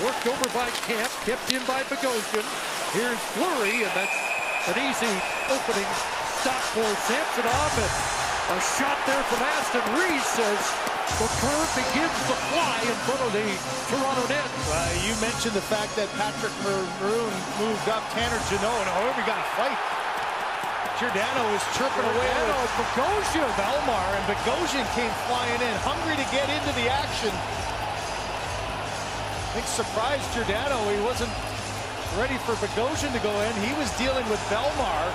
Worked over by Kampf, kept in by Bogosian. Here's Fleury, and that's an easy opening stop for Samsonov. And a shot there from Aston Reese says the curve begins to fly in front of the Toronto net. Uh, you mentioned the fact that Patrick Maroon moved up Tanner Jeannot, and however he got a fight. Giordano is chirping away with Bogosian. Bellemare, and Bogosian came flying in, hungry to get into the action. I think surprised Giordano. He wasn't ready for Bogosian to go in. He was dealing with Bellemare.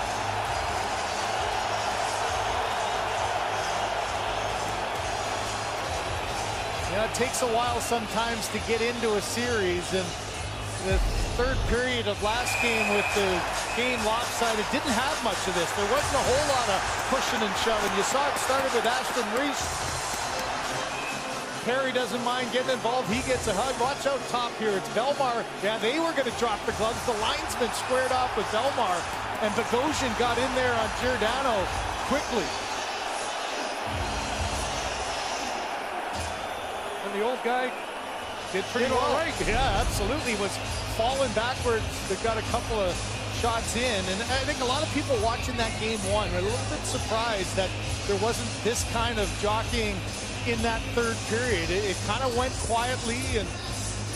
Yeah, it takes a while sometimes to get into a series, and the third period of last game with the game lopsided didn't have much of this. There wasn't a whole lot of pushing and shoving. You saw it started with Aston Reese. Perry doesn't mind getting involved. He gets a hug. Watch out top here. It's Bellemare. Yeah, they were going to drop the gloves. The linesman squared off with Bellemare, and Bogosian got in there on Giordano quickly. And the old guy did pretty well. right. Yeah, absolutely. Was falling backwards. They got a couple of shots in. And I think a lot of people watching that game one were a little bit surprised that there wasn't this kind of jockeying in that third period. It, it kind of went quietly and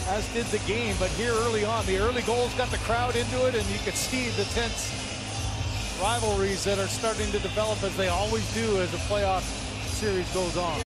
as did the game. But here early on, the early goals got the crowd into it, and you could see the tense rivalries that are starting to develop as they always do as the playoff series goes on.